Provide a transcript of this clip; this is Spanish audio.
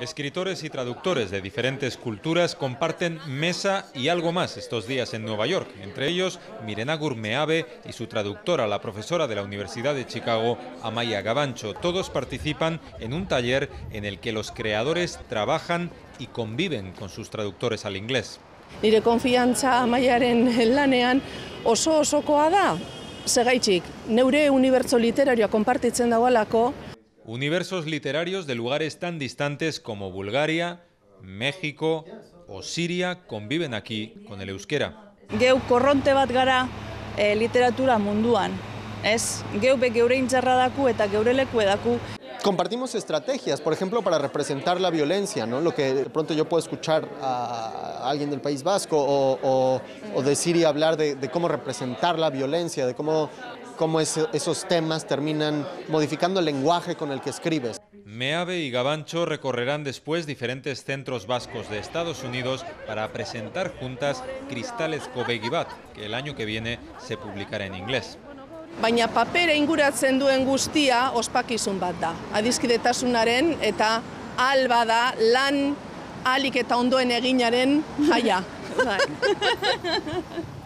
Escritores y traductores de diferentes culturas comparten mesa y algo más estos días en Nueva York, entre ellos Mirena Gurmeave y su traductora, la profesora de la Universidad de Chicago, Amaya Gabancho. Todos participan en un taller en el que los creadores trabajan y conviven con sus traductores al inglés. Nire konfiantza Amaiaren lanean oso osokoa da, segaitxik, neure unibertso literarioa konpartitzen dagoelako, Universos literarios de lugares tan distantes como Bulgaria, México o Siria conviven aquí con el euskera. Geu korronte bat gara e, literatura munduan. Ez, geu be geure intzarra daku eta geure leku edaku. Compartimos estrategias, por ejemplo, para representar la violencia, ¿no? Lo que de pronto yo puedo escuchar a alguien del País Vasco o, o, o decir y hablar de, de cómo representar la violencia, de cómo cómo esos temas terminan modificando el lenguaje con el que escribes. Meave y Gabancho recorrerán después diferentes centros vascos de Estados Unidos para presentar juntas Cristales Kobegibat, que el año que viene se publicará en inglés. Baina papera inguratzen duen guztia ospakizun bat da. Adizkidetasunaren eta alba da lan alik eta ondoen eginaren jaia.